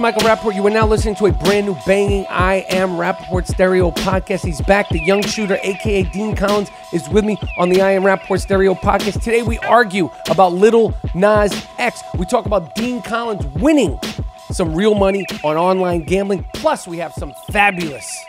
Michael Rapaport. You are now listening to a brand new banging I Am Rapaport Stereo podcast. He's back. The young shooter, aka Dean Collins, is with me on the I Am Rapaport Stereo podcast. Today we argue about Little Nas X. We talk about Dean Collins winning some real money on online gambling. Plus, we have some fabulous,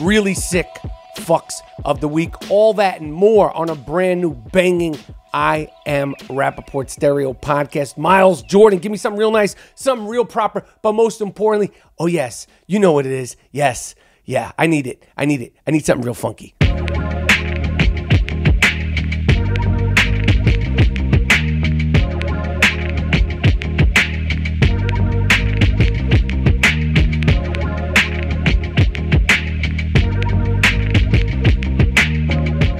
really sick fucks of the week. All that and more on a brand new banging I am Rapaport Stereo podcast. Miles Jordan, give me something real nice, something real proper, but most importantly, oh yes, you know what it is. Yes, yeah, I need it. I need it. I need something real funky.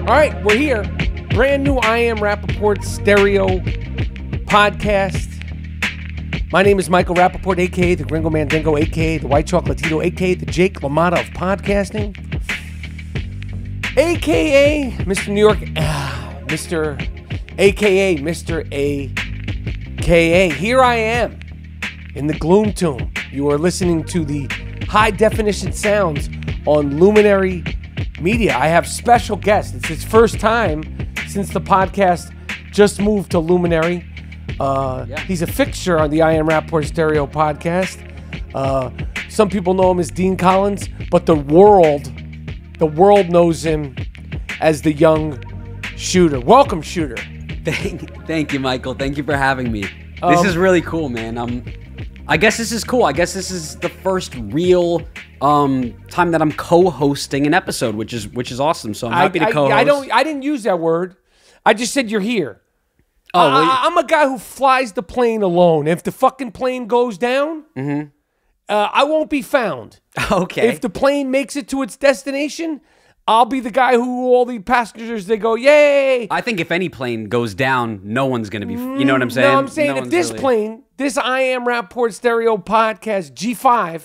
All right, we're here. Brand new I Am Rapaport stereo podcast. My name is Michael Rapaport, aka the Gringo Mandingo, aka the White Chocolatito, aka the Jake LaMotta of podcasting, aka Mr. New York, ah, Mr. aka Mr. AKA. Here I am in the Gloom Tomb. You are listening to the high definition sounds on Luminary Media. I have special guests. It's his first time since the podcast just moved to Luminary. Uh, He's a fixture on the I Am Rapaport Stereo podcast. Uh, some people know him as Dean Collins, but the world, the world knows him as the young shooter. Welcome, shooter. Thank, thank you, Michael. Thank you for having me. This Um, is really cool, man. Um, I guess this is cool. I guess this is the first real um time that I'm co-hosting an episode, which is which is awesome. So I'm happy I, to co-host. I, I don't. I didn't use that word. I just said you're here. Oh, well, I, am a guy who flies the plane alone. If the fucking plane goes down, uh, I won't be found. okay. If the plane makes it to its destination, I'll be the guy who all the passengers they go, yay! I think if any plane goes down, no one's gonna be. You know what I'm saying? No, I'm saying No if this really- plane, this I Am Rapaport Stereo Podcast G5,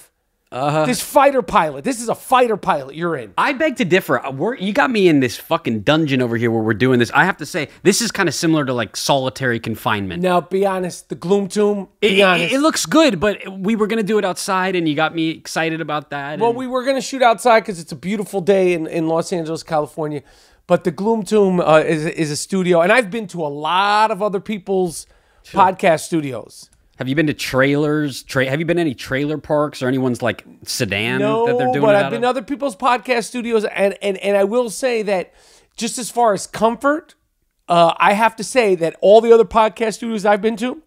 this fighter pilot, this is a fighter pilot you're in. I beg to differ. Uh, We're, you got me in this fucking dungeon over here where we're doing this. I have to say, this is kind of similar to like solitary confinement. Now, be honest, the Gloom Tomb, It, be it- honest. it looks good, but we were gonna do it outside, and you got me excited about that. Well, we were going to shoot outside because it's a beautiful day in, in Los Angeles, California. But the Gloom Tomb uh, is, is a studio, and I've been to a lot of other people's podcast studios. Have you been to trailers? Tra- have you been to any trailer parks or anyone's like sedan No, that they're doing? but I've been of? other people's podcast studios, and and and I will say that just as far as comfort, uh, I have to say that all the other podcast studios I've been to,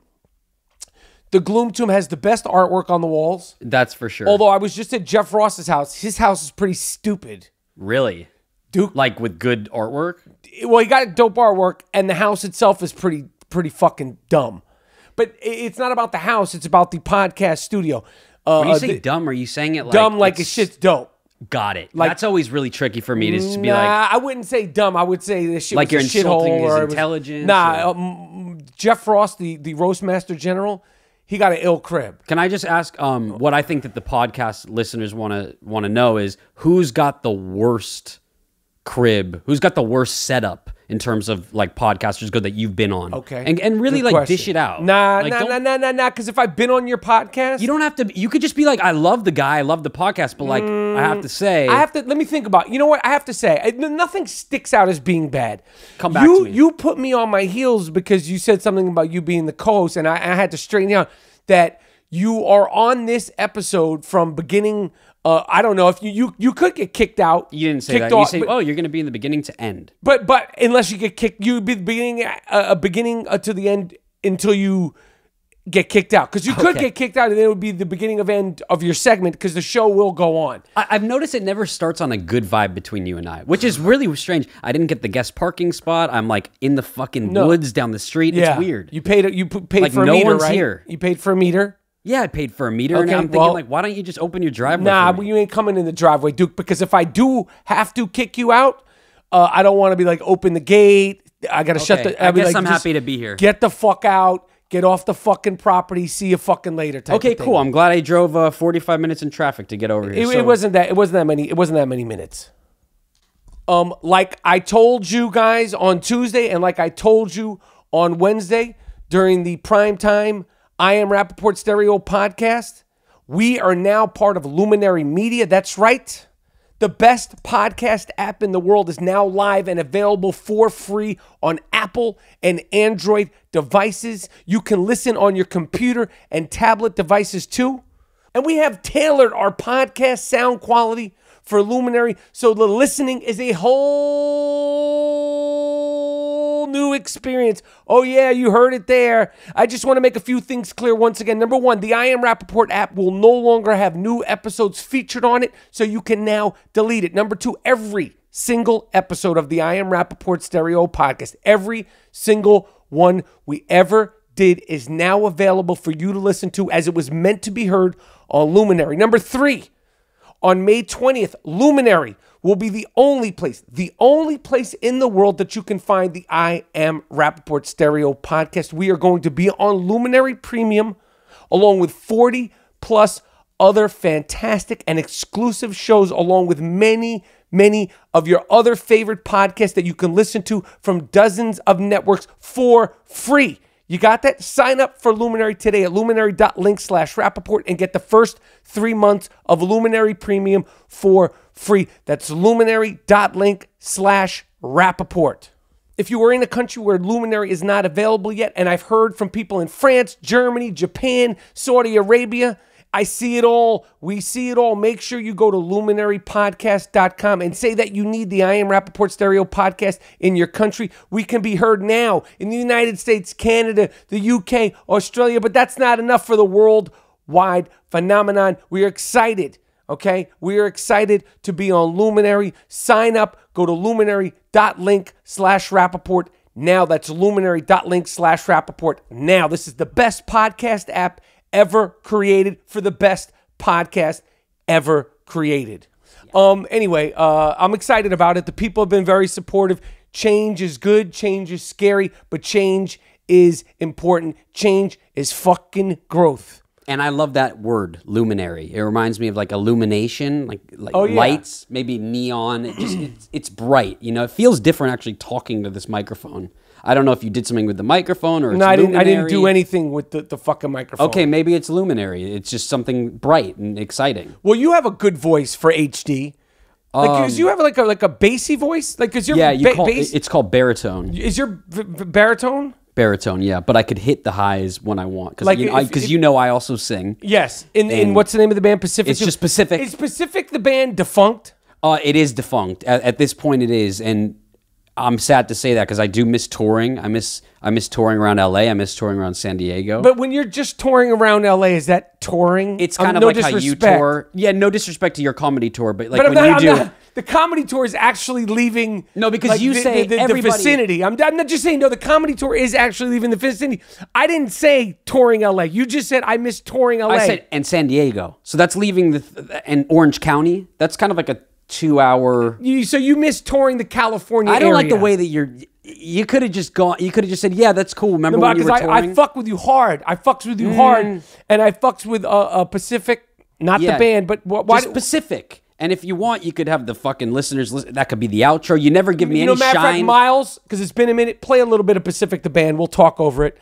the Gloom Tomb has the best artwork on the walls. That's for sure. Although I was just at Jeff Ross's house, his house is pretty stupid. really, Duke, like with good artwork. well, he got dope artwork, and the house itself is pretty pretty fucking dumb. But it's not about the house; it's about the podcast studio. Uh, When you uh, say the- dumb, are you saying it like dumb, like it's- it's shit's dope. Got it. Like, That's always really tricky for me to just be nah, like, I wouldn't say dumb. I would say this shit Like was you're insulting his it was- intelligence, Nah, um, Jeff Ross, the the roastmaster general, he got an ill crib. Can I just ask um, what I think that the podcast listeners want to want to know is who's got the worst crib? Who's got the worst setup in terms of like podcasters go that you've been on? Okay, and and really Good like dish it out. Nah, Like, nah, nah, nah, nah, nah. Because if I've been on your podcast, You don't have to. You could just be like, I love the guy, I love the podcast, but like, I have to mm, say, I have to let me think about. You know what? I have to say, I, nothing sticks out as being bad. Come back you, to me. You put me on my heels because you said something about you being the co-host, and I, I had to straighten out that you are on this episode from beginning. Uh, I don't know if you you you could get kicked out. you didn't say that. off, you say, but, oh, you're going to be in the beginning to end. but but unless you get kicked, you'd be the beginning uh, a beginning uh, to the end until you get kicked out because you could Okay. get kicked out and then it would be the beginning of end of your segment because the show will go on. I, I've noticed it never starts on a good vibe between you and I, which is really strange. I didn't get the guest parking spot. I'm like in the fucking No. woods down the street. It's weird. You paid you paid Like, for a no meter, one's right? here. You paid for a meter. Yeah, I paid for a meter, and I'm thinking well- like, why don't you just open your driveway? Nah, you ain't coming in the driveway, Duke. Because if I do have to kick you out, uh, I don't want to be like open the gate. I gotta shut the. I be guess like, I'm happy to be here. Get the fuck out. Get off the fucking property. See you fucking later. Type Okay, of thing. cool. I'm glad I drove uh, 45 minutes in traffic to get over here. It, So- it wasn't that. It wasn't that many. It wasn't that many minutes. Um, like I told you guys on Tuesday, and like I told you on Wednesday during the prime time I am Rapaport Stereo podcast. We are now part of Luminary Media. That's right. The best podcast app in the world is now live and available for free on Apple and Android devices. You can listen on your computer and tablet devices too. And we have tailored our podcast sound quality for Luminary so the listening is a whole new experience. Oh, yeah, you heard it there. I just want to make a few things clear once again. Number one, the I Am Rapaport app will no longer have new episodes featured on it, so you can now delete it. Number two, every single episode of the I Am Rapaport Stereo podcast, every single one we ever did is now available for you to listen to as it was meant to be heard on Luminary. Number three, on May 20th, Luminary will be the only place, the only place in the world that you can find the I Am Rapaport Stereo podcast. We are going to be on Luminary Premium along with 40 plus other fantastic and exclusive shows, along with many, many of your other favorite podcasts that you can listen to from dozens of networks for free. You got that? Sign up for Luminary today at luminary.link slash Rapaport and get the first three months of Luminary Premium for free. That's luminary.link slash Rapaport. If you are in a country where Luminary is not available yet, and I've heard from people in France, Germany, Japan, Saudi Arabia, I see it all. We see it all. Make sure you go to luminarypodcast.com and say that you need the I Am Rapaport Stereo podcast in your country. We can be heard now in the United States, Canada, the UK, Australia, but that's not enough for the worldwide phenomenon. We are excited. Okay, we are excited to be on Luminary. Sign up, go to luminary.link slash Rapaport now. That's luminary.link slash Rapaport now. This is the best podcast app ever created for the best podcast ever created. Um, anyway, uh, I'm excited about it. The people have been very supportive. Change is good, change is scary, but change is important. Change is fucking growth. And I love that word, luminary. It reminds me of like illumination, like like Oh, yeah. lights, maybe neon. It just it's, it's bright. You know, it feels different actually talking to this microphone. I don't know if you did something with the microphone or it's No, I didn't. I didn't do anything with the, the fucking microphone. Okay, maybe it's luminary. It's just something bright and exciting. Well, you have a good voice for HD. Like, 'cause you have like a like a bassy voice. Like, cause you're Yeah, you ba- call bass it's called baritone. is your b- b- baritone. Baritone, yeah, but I could hit the highs when I want because Like you, know, I- if- 'cause if- you know I also sing. Yes. In in what's the name of the band? Pacific. it's just Pacific. Is Pacific the band defunct? Uh, it is defunct at, at this point. It is, and I'm sad to say that because I do miss touring. I miss I miss touring around LA. I miss touring around San Diego. But when you're just touring around LA, is that touring? it's Um, kind of no like how you tour. Yeah, no disrespect to your comedy tour, but like But when not, you I'm do. not- the comedy tour is actually leaving. No, because like, you the, say the, the, the vicinity. I'm, I'm not just saying. No, the comedy tour is actually leaving the vicinity. I didn't say touring LA. You just said I miss touring LA. I said and San Diego, so that's leaving the and Orange County. That's kind of like a two hour. you, so you miss touring the California. I don't like the way that you're. You could have just gone. You could have just said, "Yeah, that's cool." Remember when you because were I, touring? I fuck with you hard. I fucks with you hard, and I fucks with uh, uh, Pacific, not Yeah. the band, but wh- why? just Pacific. And if you want, you could have the fucking listeners. Listen, that could be the outro. You never give me you know, any matter of fact, shine. Miles, because it's been a minute. Play a little bit of Pacific the band. We'll talk over it.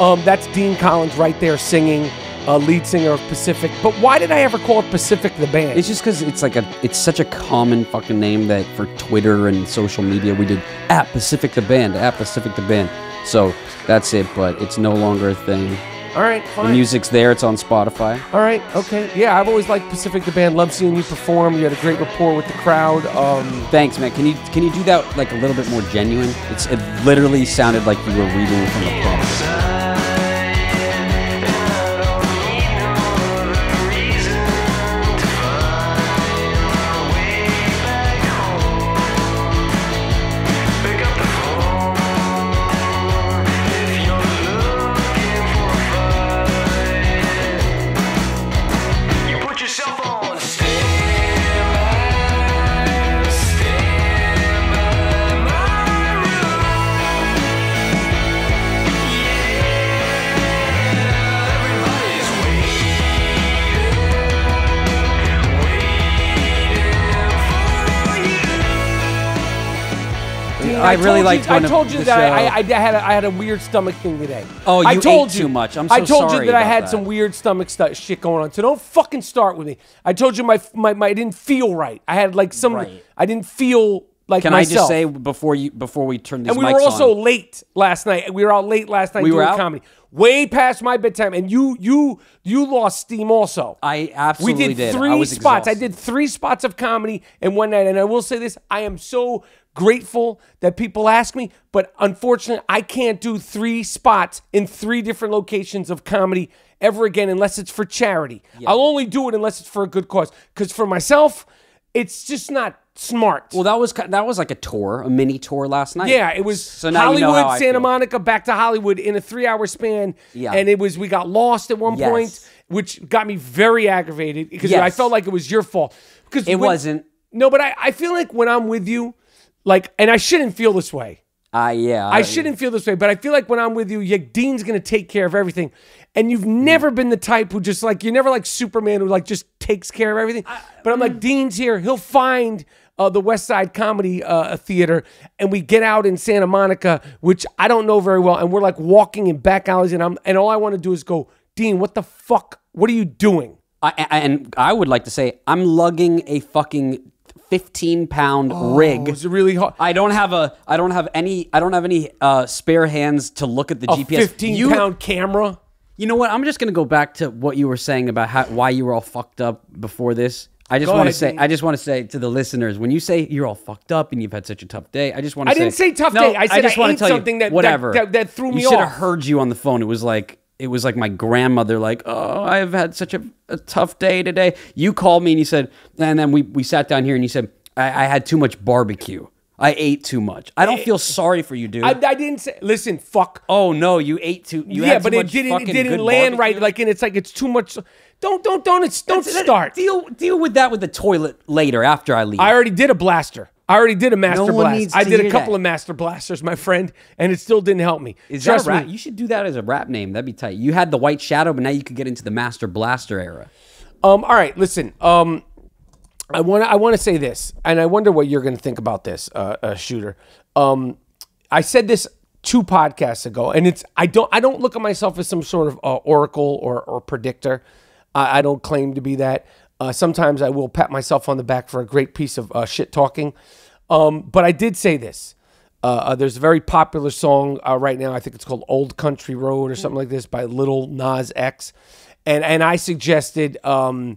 Um, that's Dean Collins right there singing, uh, lead singer of Pacific. But why did I ever call it Pacific the band? It's just because it's like a, it's such a common fucking name that for Twitter and social media we did at Pacific the band, at Pacific the band. So that's it, but it's no longer a thing. All right, fine. The music's there. It's on Spotify. All right, okay. Yeah, I've always liked Pacific the band. Love seeing you perform. You had a great rapport with the crowd. Um, Thanks, man. Can you can you do that like a little bit more genuine? It's it literally sounded like you were reading from a book. I really told liked you, I told you that I. I, I had a, I had a weird stomach thing today. Oh, I told ate you, too much. I'm sorry. I told you that I had that. some weird stomach stu- shit going on. So don't fucking start with me. I told you my my, my I didn't feel right. I had like some. Right. I didn't feel like Can myself. I just say before you before we turn these And we were also on, late last night. We were out late last night We were doing comedy, way past my bedtime. And you, you, you lost steam also. I absolutely we did, did. I three was spots. I did three spots of comedy in one night, and I will say this: I am so grateful that people ask me, but unfortunately, I can't do three spots in three different locations of comedy ever again unless it's for charity. I'll only do it unless it's for a good cause. Because for myself, it's just not smart. Well, that was that was like a tour, a mini tour last night. Yeah, it was So now you know Hollywood, Santa. Monica, back to Hollywood in a three-hour span. Yeah. and it was we got lost at one Yes. point, which got me very aggravated because I felt like it was your fault. Because It when- wasn't. No, but I, I feel like when I'm with you, like, and I shouldn't feel this way. Uh, yeah. I shouldn't feel this way, but I feel like when I'm with you, yeah, Dean's gonna take care of everything. And you've never been the type who just like you're never like Superman who like just takes care of everything. But I'm like Dean's here. He'll find uh, the West Side Comedy uh, Theater, and we get out in Santa Monica, which I don't know very well, and we're like walking in back alleys, and I'm and all I want to do is go, Dean, what the fuck? What are you doing? I, I- and I would like to say I'm lugging a fucking 15 pound rig. Was it really hard? I don't have a. I don't have any. I don't have any uh, spare hands to look at the A GPS. 15 you, pound camera. You know what? I'm just gonna go back to what you were saying about how, why you were all fucked up before this. I just want to say. I just want to say to the listeners, when you say you're all fucked up and you've had such a tough day, I just want to. I didn't say tough No, day. I said just I wanna ate tell you, something that- that- whatever that- that threw me You should have heard you on the phone. It was like it was like my grandmother. Like, oh, I've had such a, a tough day today. You called me and you said, and then we we sat down here and you said I, I had too much barbecue. I ate too much. I don't eh, feel sorry for you, dude. I, I didn't say. Listen, fuck. oh no, you ate too. You yeah, too but it didn't. It didn't land right. Like, and it's like it's too much. Don't, don't, don't. It's don't That- start. Deal deal with that with the toilet later after I leave. I already did a blaster. I already did a master one blast. I did a couple that. of master blasters, my friend, and it still didn't help me. Is Trust that a rap? me. You should do that as a rap name. That'd be tight. You had the White Shadow, but now you could get into the Master Blaster era. Um, all right, listen. Um, I want to I want to say this, and I wonder what you're going to think about this, uh, uh, shooter. Um, I said this two podcasts ago, and it's I don't I don't look at myself as some sort of uh, oracle or or predictor. I, I don't claim to be that. Uh, sometimes I will pat myself on the back for a great piece of uh, shit talking, um, but I did say this. Uh, uh, there's a very popular song uh, right now. I think it's called "Old Country Road" or something like this by Little Nas X, and and I suggested um,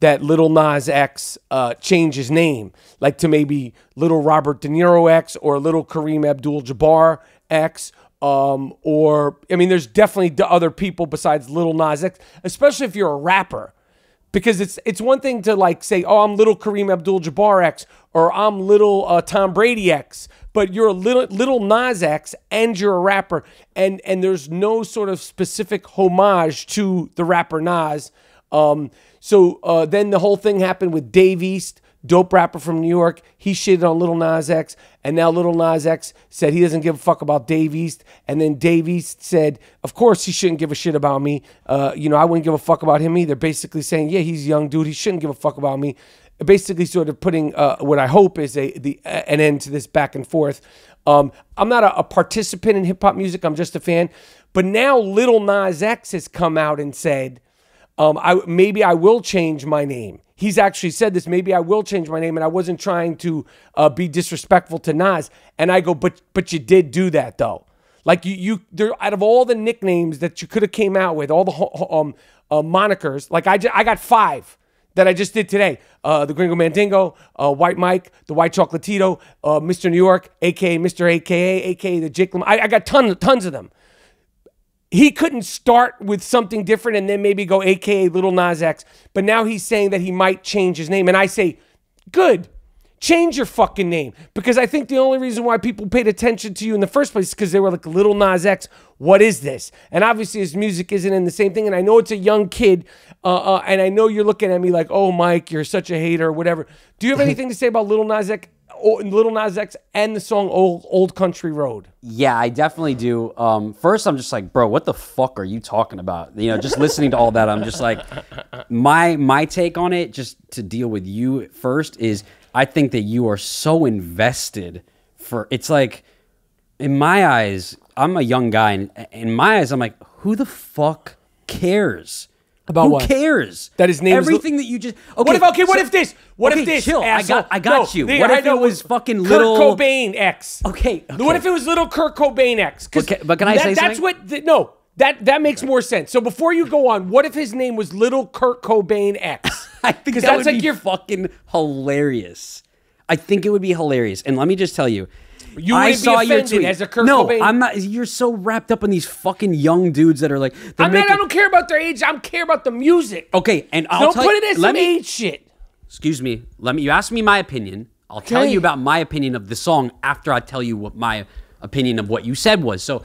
that Little Nas X uh, change his name, like to maybe Little Robert De Niro X or Little Kareem Abdul-Jabbar X. Um, or I mean, there's definitely other people besides Little Nas X, especially if you're a rapper because it's it's one thing to like say, oh, I'm little Kareem Abdul-Jabbar X or I'm little uh, Tom Brady X, but you're a little little Nas X and you're a rapper, and and there's no sort of specific homage to the rapper Nas. Um, so uh, then the whole thing happened with Dave East, dope rapper from New York. He shitted on Little Nas X, and now Little Nas X said he doesn't give a fuck about Dave East. And then Dave East said, of course he shouldn't give a shit about me. Uh, you know, I wouldn't give a fuck about him either. Basically saying, yeah, he's a young dude. He shouldn't give a fuck about me. Basically, sort of putting uh, what I hope is a the an end to this back and forth. Um, I'm not a, a participant in hip hop music. I'm just a fan. But now Little Nas X has come out and said, um, I maybe I will change my name. He's actually said this. Maybe I will change my name, and I wasn't trying to uh, be disrespectful to Nas. And I go, but but you did do that though. Like you you there out of all the nicknames that you could have came out with, all the um uh, monikers. Like I I got five that I just did today. Uh, the Gringo Mandingo, uh, White Mike, the White Chocolatito, uh, Mr. New York, aka Mr. AKA, aka the Jake. Lam- I, I got tons of tons of them he couldn't start with something different and then maybe go AKA Little Nas X. But now he's saying that he might change his name. And I say, good. Change your fucking name. Because I think the only reason why people paid attention to you in the first place is because they were like, Little Nas X, what is this? And obviously his music isn't in the same thing. And I know it's a young kid. Uh, uh, and I know you're looking at me like, oh, Mike, you're such a hater or whatever. Do you have anything to say about Little Nas X, Little Nas X and the song Old, Old Country Road? Yeah, I definitely do. Um, first, I'm just like, bro, what the fuck are you talking about? You know, just listening to all that, I'm just like, my my take on it, just to deal with you first, is I think that you are so invested for it's like in my eyes, I'm a young guy, and in my eyes, I'm like, who the fuck cares? About who what? cares? That his name is everything that you just. Okay, What if okay? What so- if this? What okay, if this? Chill. I got. I got No, you. the- What I if know it was fucking Kurt little? Cobain X? Okay, What if it was little Kurt Cobain X? But ca- but can I that- say That's something? what. th- no, that that makes more sense. So before you go on, what if his name was Little Kurt Cobain X? I think that that's would like be your fucking hilarious. I think it would be hilarious. And let me just tell you, You I saw your tweet. as a Kurt no, Cobain- I'm not. You're so wrapped up in these fucking young dudes that are like. I'm not. I don't care about their age. I don't care about the music. Okay, and I'll don't tell put you, it as let some me, age shit. Excuse me. Let me. You asked me my opinion. I'll tell you about my opinion of the song after I tell you what my opinion of what you said was. So,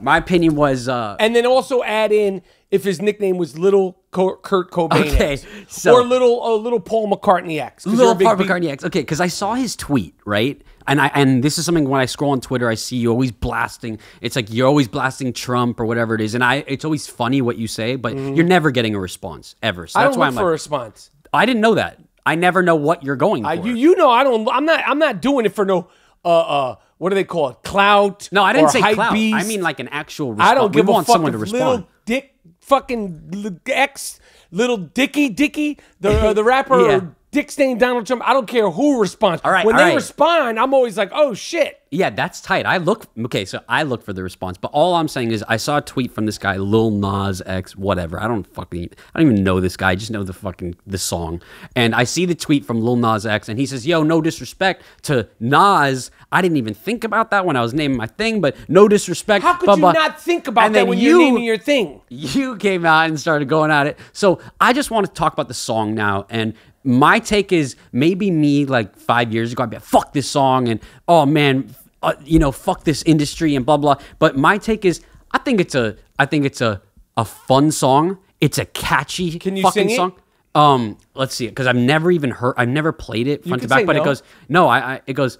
my opinion was. uh And then also add in if his nickname was Little Kurt Cobain Okay, so- or Little uh, Little Paul McCartney X. Little Paul McCartney X. Okay, because I saw his tweet, right? And I and this is something when I scroll on Twitter, I see you always blasting. It's like you're always blasting Trump or whatever it is, and I it's always funny what you say, but you're never getting a response ever. So. I that's don't why I'm for a like, response. I didn't know that. I never know what you're going for. I, you you know I don't. I'm not. I'm not doing it for no. Uh uh. What do they call it? Clout. no, I didn't say clout. I mean like an actual. Response. I don't give we a want fuck someone to little. Dick fucking li- X little Dicky Dicky the uh, the rapper Yeah. Dick Stain Donald Trump. I don't care who responds. All right, when all they right. respond, I'm always like, oh shit. Yeah, that's tight. I look okay, so I look for the response, but all I'm saying is I saw a tweet from this guy Lil Nas X, whatever. I don't fucking, I don't even know this guy. I just know the fucking the song, and I see the tweet from Lil Nas X, and he says, "Yo, no disrespect to Nas. I didn't even think about that when I was naming my thing, but no disrespect." How could blah, you blah." not think about And that when you, you're naming your thing? you came out and started going at it. So I just want to talk about the song now. And my take is maybe me like five years ago, I'd be like, fuck this song and oh man, uh, you know, fuck this industry and blah blah. But my take is, I think it's a, I think it's a, a fun song. It's a catchy Can you fucking sing it? song. Um, let's see it because I've never even heard, I've never played it front to back. But no. it goes, no, I, I, it goes,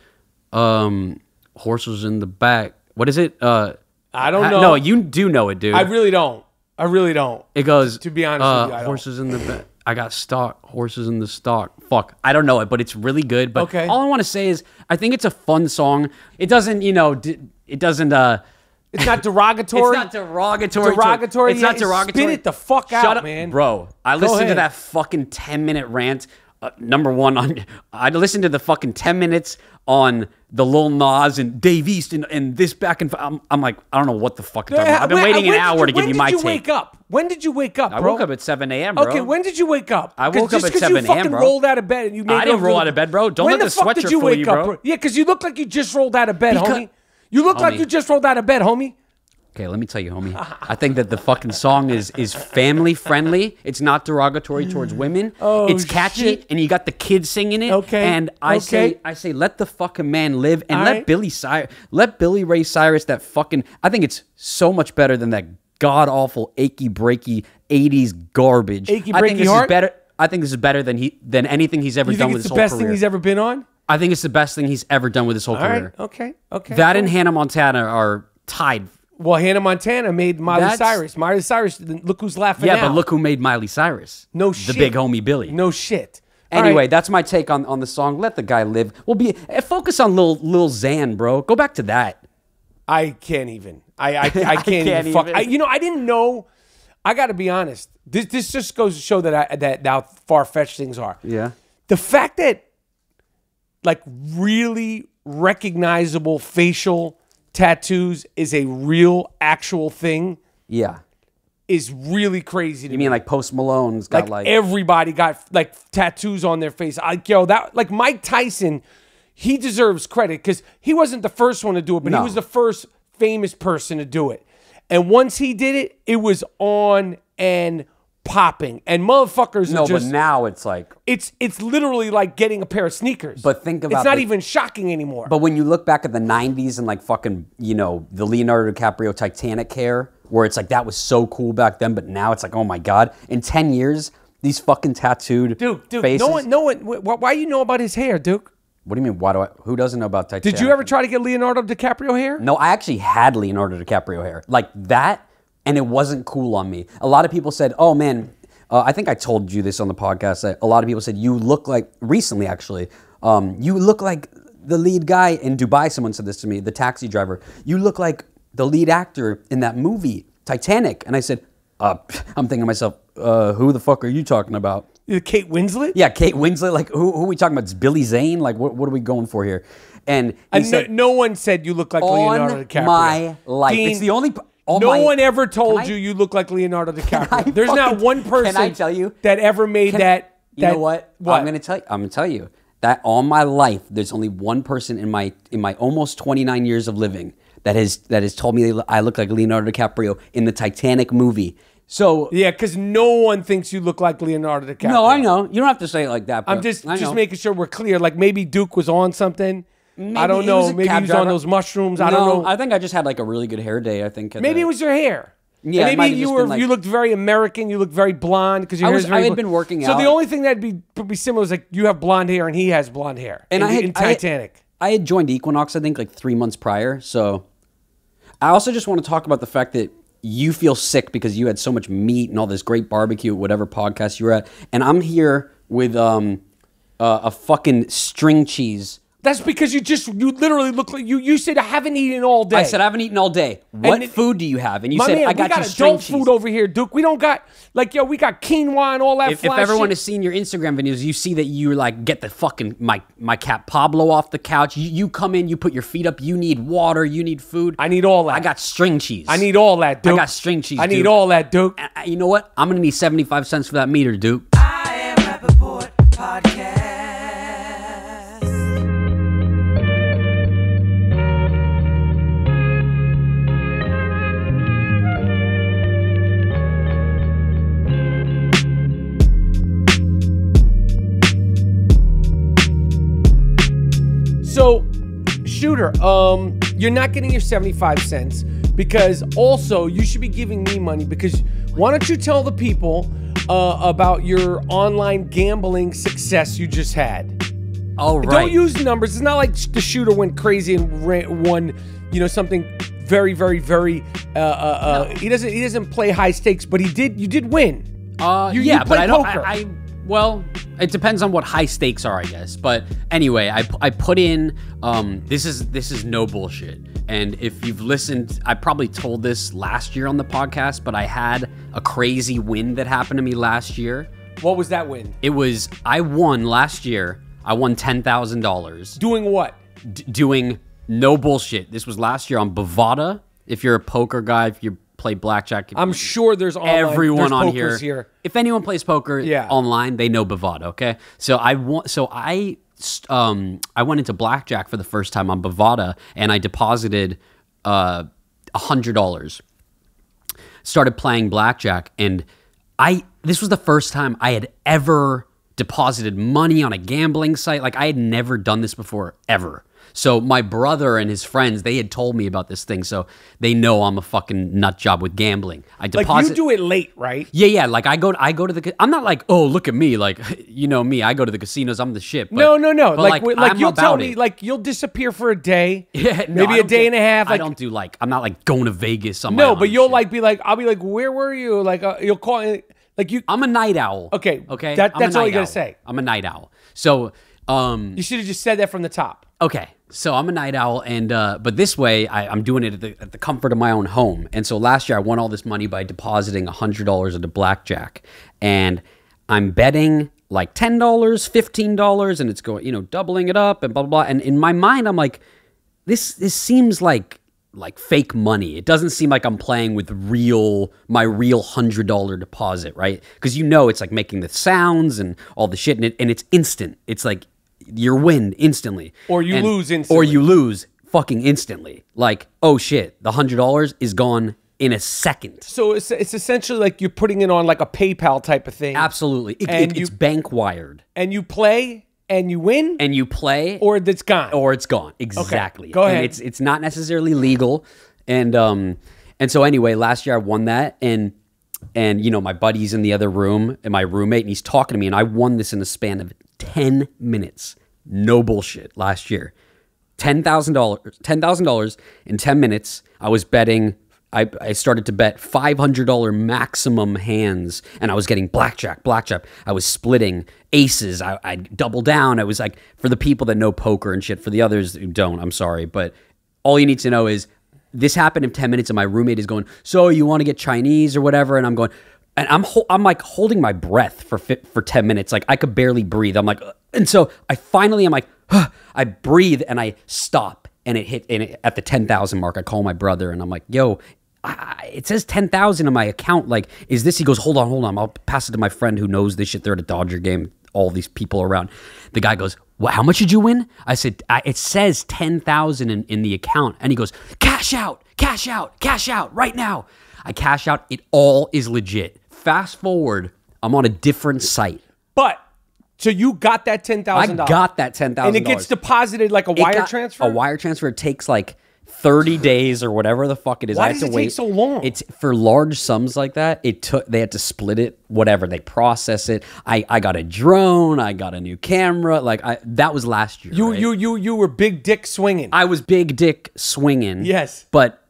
um, horses in the back. What is it? Uh, I don't know. No, you do know it, dude. I really don't. I really don't. It goes. To be honest uh, with you, horses in the. Ba- I got stock horses in the stock. Fuck, I don't know it, but it's really good. But Okay. all I want to say is, I think it's a fun song. It doesn't, you know, d- it doesn't. uh It's not derogatory. It's not derogatory. Derogatory, It's not derogatory. spit it the fuck Shut out, up, man. bro. I Go listened to that fucking ten minute rant. Uh, number one on, I listened to the fucking ten minutes on the Lil Nas and Dave East and, and this back and I'm, I'm like, I don't know what the fuck you're talking about. I've been When- waiting an when did hour you- to give when you did my you take. wake up? When did you wake up, Bro? I woke up at 7 a.m. bro. Okay, when did you wake up? I woke up at 'cause 7 you a.m., fucking bro. rolled out of bed and you made I didn't roll out of bed, bro. Don't when let the the fuck sweatshirt did you fool wake you, up, bro. Yeah, because you look like you just rolled out of bed, Because- homie. You look like you just rolled out of bed, homie. Okay, let me tell you, homie. I think that the fucking song is is family friendly. It's not derogatory towards women. Oh, it's catchy, shit. and you got the kids singing it. Okay, And I say. I say, let the fucking man live, and All let right. Billy Cyrus, let Billy Ray Cyrus, that fucking. I think it's so much better than that god awful achy breaky '80s garbage. Achy breaky I think this heart? is better. I think this is better than he than anything he's ever You done think with it's his the whole best career. thing he's ever been on? I think it's the best thing he's ever done with his whole All career. right, okay, okay. That and. Hannah Montana are tied. Well, Hannah Montana made Miley That's- Cyrus. Miley Cyrus, look who's laughing Yeah, now. but look who made Miley Cyrus. No shit. the shit. big homie Billy. no shit. All Anyway, that's my take on, on the song. Let the guy live. We'll be eh, focus on Lil Lil Xan, bro. Go back to that. I can't even. I I, I can't, can't even. Fuck. even. I, you know, I didn't know. I got to be honest. This this just goes to show that I, that how far fetched things are. Yeah. The fact that like really recognizable facial tattoos is a real actual thing Yeah. is really crazy to You me. mean like Post Malone's got like, like, everybody got like tattoos on their face. Like yo, that like Mike Tyson, he deserves credit because he wasn't the first one to do it, but he was the first famous person to do it. And once he did it, it was on and popping. And motherfuckers no, are just but now it's like. it's it's literally like getting a pair of sneakers. But think about it's not the- even shocking anymore. But when you look back at the '90s and like fucking, you know, the Leonardo DiCaprio Titanic hair, where it's like that was so cool back then, but now it's like, oh my god! In ten years, these fucking tattooed Duke, Duke, faces. no one, no one. wh- Why you know about his hair, Duke? What do you mean? Why do I? Who doesn't know about Titanic? Did you ever try to get Leonardo DiCaprio hair? No, I actually had Leonardo DiCaprio hair like that, and it wasn't cool on me. A lot of people said, "Oh man," uh, I think I told you this on the podcast. That a lot of people said you look like recently, actually, um, you look like the lead guy in Dubai. Someone said this to me. The taxi driver. You look like the lead actor in that movie Titanic. And I said, uh, I'm thinking to myself, uh, who the fuck are you talking about? Kate Winslet. Yeah, Kate Winslet. Like, who, who are we talking about? It's Billy Zane. Like, what, what are we going for here? And he And no, said, no one said you look like Leonardo on DiCaprio. my life, Dean, it's the only. All no my- one ever told Can I- you you look like Leonardo DiCaprio. There's not one person. Can I tell you that ever made Can- that? You that know what? What? I'm gonna tell you. I'm gonna tell you that all my life, there's only one person in my in my almost 29 years of living that has that has told me I look like Leonardo DiCaprio in the Titanic movie. So yeah, because no one thinks you look like Leonardo DiCaprio. no, I know you don't have to say it like that. I'm just just making sure we're clear. Like maybe Duke was on something. I don't know. Maybe he was on those mushrooms. I don't know. I think I just had like a really good hair day. I think. maybe the- it was your hair. Yeah, And maybe you were like- you looked very American. You looked very blonde because your I hair was- very I had been working So the only thing that'd be be similar is like you have blonde hair and he has blonde hair. and in, I had in I had- Titanic. I had joined Equinox, I think, like three months prior. So I also just want to talk about the fact that you feel sick because you had so much meat and all this great barbecue, at whatever podcast you were at, and I'm here with um uh, a fucking string cheese. That's because you just you literally look like you. You said I haven't eaten all day. I said I haven't eaten all day. What it- food do you have? And you said man, I got, we got you string adult cheese. food over here, Duke. We don't got like yo. We got quinoa and all that. if, if everyone shit. has seen your Instagram videos, you see that you like get the fucking my my cat Pablo off the couch. You, you come in, you put your feet up. You need water. You need food. I need all that. I got string cheese. I need all that, Duke. I got string cheese. I need Duke. all that, Duke. You know what? I'm gonna need 75 cents for that meter, Duke. I am Rapaport Podcast. So, shooter, um, you're not getting your 75 cents because also you should be giving me money because why don't you tell the people uh, about your online gambling success you just had? All right. Don't use numbers. It's not like the shooter went crazy and ran, won, you know, something very, very, very. Uh, uh, uh, He doesn't. He doesn't play high stakes, but he did. You did win. Uh, You- you yeah, but I don't. I, I well, it depends on what high stakes are, I guess. But anyway, I, I put in. Um, this is this is no bullshit. And if you've listened, I probably told this last year on the podcast, but I had a crazy win that happened to me last year. What was that win? It was I won last year. I won ten thousand dollars. Doing what? d- doing no bullshit. This was last year on Bovada. If you're a poker guy, if you play blackjack, I'm sure there's online, everyone there's on pokers here, If anyone plays poker Yeah. online, they know Bovada. Okay, so I want. So I um I went into blackjack for the first time on Bovada, and I deposited uh a hundred dollars started playing blackjack and I this was the first time I had ever deposited money on a gambling site like I had never done this before ever. So my brother and his friends they had told me about this thing so they know I'm a fucking nut job with gambling. I Like deposit you do it late, right? Yeah, yeah, like I go I go to the I'm not like, "Oh, look at me." Like, you know me, I go to the casinos, I'm the shit. But, no, no, no. Like, like, I'm you'll tell me, it. like you'll disappear for a day, yeah, no, maybe a day and a half. Like, I don't do like I'm not like going to Vegas my no, but you'll shit. like be like, I'll be like, where were you? Like, uh, you'll call, like you. I'm a night owl. Okay, Okay. that- that's all you gotta owl. say. I'm a night owl. So, um, You should have just said that from the top. okay. So I'm a night owl, and uh, but this way I, I'm doing it at the, at the comfort of my own home. And so last year I won all this money by depositing hundred dollars into blackjack, and I'm betting like ten dollars, fifteen dollars, and it's going, you know, doubling it up and blah blah blah. And in my mind, I'm like, this this seems like like fake money. It doesn't seem like I'm playing with real my real hundred dollar deposit, right? Because you know it's like making the sounds and all the shit, and, it, and it's instant. It's like your win instantly, Or you And- lose instantly, or you lose fucking instantly. Like oh shit, the hundred dollars is gone in a second. So it's it's essentially like you're putting it on like a PayPal type of thing, Absolutely, It- And it- you- it's bank wired, and you play and you win, and you play or it's gone. or it's gone. Exactly. go And ahead. it's it's not necessarily legal, and um and so anyway, last year I won that, and and you know my buddy's in the other room, and my roommate, and he's talking to me, and I won this in the span of ten minutes. No bullshit. Last year, ten thousand dollars, ten thousand dollars in ten minutes. I was betting I, I started to bet $500 maximum hands and I was getting blackjack, blackjack. I was splitting aces. I, I'd double down. I was like, for the people that know poker and shit, for the others who don't, I'm sorry. But all you need to know is this happened in 10 minutes and my roommate is going, so you want to get Chinese or whatever? And I'm going, and I'm hol- I'm like holding my breath for fi- for 10 minutes. Like I could barely breathe. I'm like, "Ugh." and so I finally I'm like, "Huh." I breathe and I stop and it hit and it, at the 10,000 mark. I call my brother and I'm like, yo, I- it says 10,000 in my account. Like, is this? He goes, hold on, hold on. I'll pass it to my friend who knows this shit. They're at a Dodger game. All these people around. The guy goes, well, how much did you win? I said, I, it says 10,000 in, in the account. And he goes, cash out, cash out, cash out right now. I cash out. It all is legit. Fast forward, I'm on a different site. But so you got that ten I got that ten thousand, and it gets deposited like a It wire got- transfer. A wire transfer it takes like 30 days or whatever the fuck it is. Why I have does to it take so long? It's for large sums like that. It took they had to split it, whatever. They process it. I I got a drone. I got a new camera. Like I that was last year. you right? you you you were big dick swinging. I was big dick swinging. Yes. But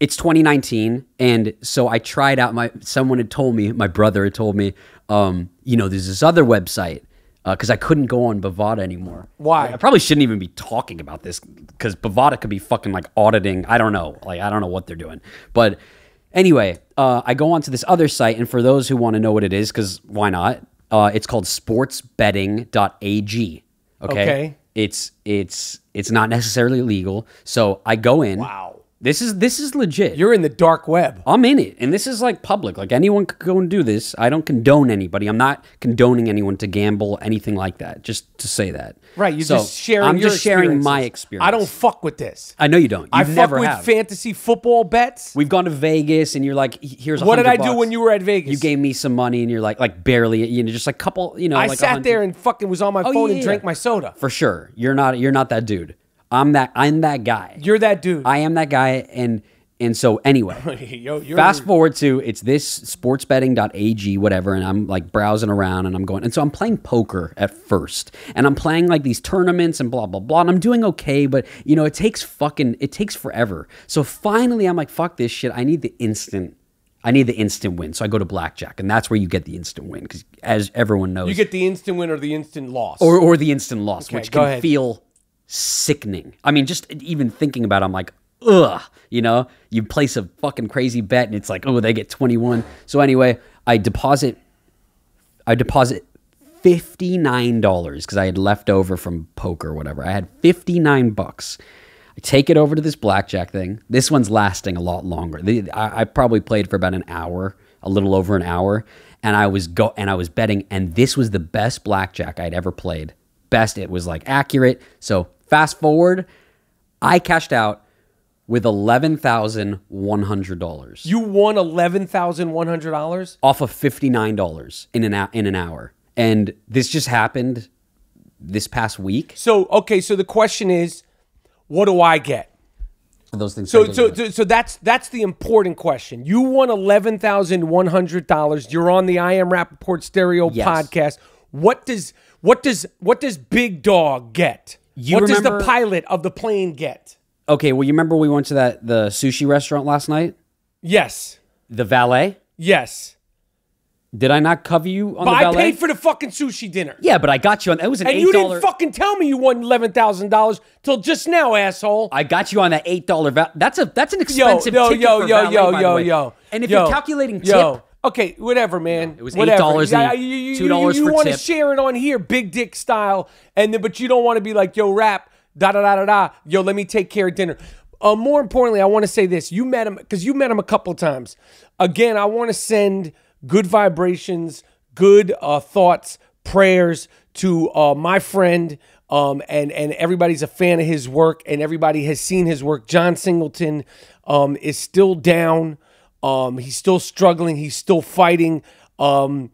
it's 2019, and so I tried out my. Someone had told me, my brother had told me, um, you know, there's this other website because I couldn't go on Bovada anymore. Why? I probably shouldn't even be talking about this because Bovada could be fucking like auditing. I don't know. Like I don't know what they're doing. But anyway, uh, I go on to this other site, and for those who want to know what it is, because why not? Uh, it's called sportsbetting.ag. Okay. Okay. It's it's it's not necessarily legal. So I go in. Wow. This is this is legit. You're in the dark web. I'm in it, and this is like public. Like anyone could go and do this. I don't condone anybody. I'm not condoning anyone to gamble, anything like that. Just to say that. Right. You're So, just sharing. I'm just sharing my experience. I don't fuck with this. I know you don't. You've I fuck with have. fantasy football bets. We've gone to Vegas, and you're like, here's. What did 100 I do when you were at Vegas? You gave me some money, and you're like, like barely, you know, just like a couple, you know. I like sat 100 there and fucking was on my Oh, phone yeah, and yeah. drank my soda. for sure. You're not. You're not that dude. I'm that. I'm that guy. You're that dude. I am that guy, and and so anyway. Yo, Fast forward to it's this sportsbetting.ag, whatever, and I'm like browsing around and I'm going, and so I'm playing poker at first, and I'm playing like these tournaments and blah blah blah, and I'm doing okay, but you know it takes fucking it takes forever. So finally, I'm like, fuck this shit. I need the instant. I need the instant win. So I go to blackjack, and that's where you get the instant win because, as everyone knows, You get the instant win or the instant loss. or or the instant loss, Okay, which can ahead. feel sickening. I mean, just even thinking about, it, I'm like, ugh. You know, you place a fucking crazy bet, and it's like, oh, they get 21. So anyway, I deposit, I deposit fifty nine dollars because I had left over from poker or whatever. I had fifty nine bucks. I take it over to this blackjack thing. This one's lasting a lot longer. The- I, I probably played for about an hour, a little over an hour, and I was go and I was betting, and this was the best blackjack I'd ever played. Best. It was like accurate. So fast forward, I cashed out with eleven thousand one hundred dollars you won eleven thousand one hundred dollars. off of fifty nine dollars in an in an hour, and this just happened this past week. So okay, so the question is, what do I get? Those things. So so so, so that's that's the important question. You won eleven thousand one hundred dollars. You're on the I Am Rapaport Stereo Yes. podcast. What does what does what does Big Dog get? You what does the pilot of the plane get? okay, well, you remember we went to that the sushi restaurant last night? Yes, The valet. yes. Did I not cover you on But the I paid for the fucking sushi dinner. yeah, but I got you on. It was an And eight you didn't fucking tell me you won eleven thousand dollars till just now, asshole. I got you on that eight dollar. Va- that's a that's an yo, expensive yo, ticket yo, for yo, valet, yo, yo, yo. And if yo, you're calculating yo. Okay, whatever, man. It was whatever. $8 Yeah, you- you- $2 You, for want to share it on here, big dick style, and then but you don't want to be like, yo, rap, da da da da da. Yo, let me take care of dinner. Uh, more importantly, I want to say this: you met him because you met him a couple times. Again, I want to send good vibrations, good uh, thoughts, prayers to uh, my friend. Um, and and everybody's a fan of his work, and everybody has seen his work. John Singleton um, is still down. Um, he's still struggling. He's still fighting. Um,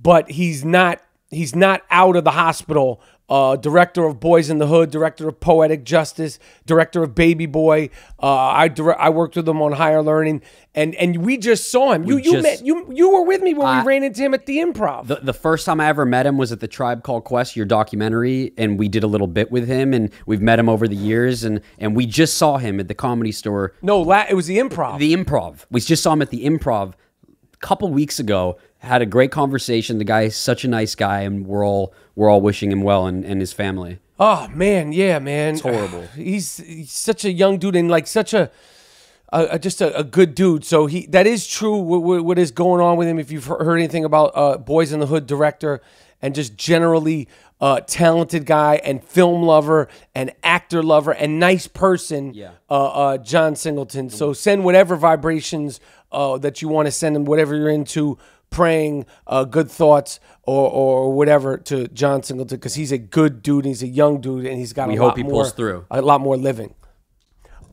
but he's not. He's not out of the hospital. Uh, director of Boys in the Hood, director of Poetic Justice, director of Baby Boy. Uh, I dire- I worked with him on Higher Learning, and and we just saw him. You you just- met you you were with me when I- we ran into him at the Improv. The, the first time I ever met him was at the Tribe Called Quest, your documentary, and we did a little bit with him, and we've met him over the years, and and we just saw him at the Comedy Store, no, la- it was the Improv. the Improv. We just saw him at the Improv a couple weeks ago. Had a great conversation. The guy is such a nice guy, and we're all we're all wishing him well and, and his family. Oh man, yeah, man. It's horrible. He's, he's such a young dude and like such a, just a, a good dude. So he that is true. What, what- what is going on with him? If you've heard anything about uh, Boys in the Hood director and just generally uh, talented guy and film lover and actor lover and nice person, Yeah. uh, uh, John Singleton. So send whatever vibrations uh, that you want to send him, whatever you're into, praying uh, good thoughts or, or whatever to John Singleton because he's a good dude. He's a young dude and he's got We a hope lot he more, pulls through. a lot more living.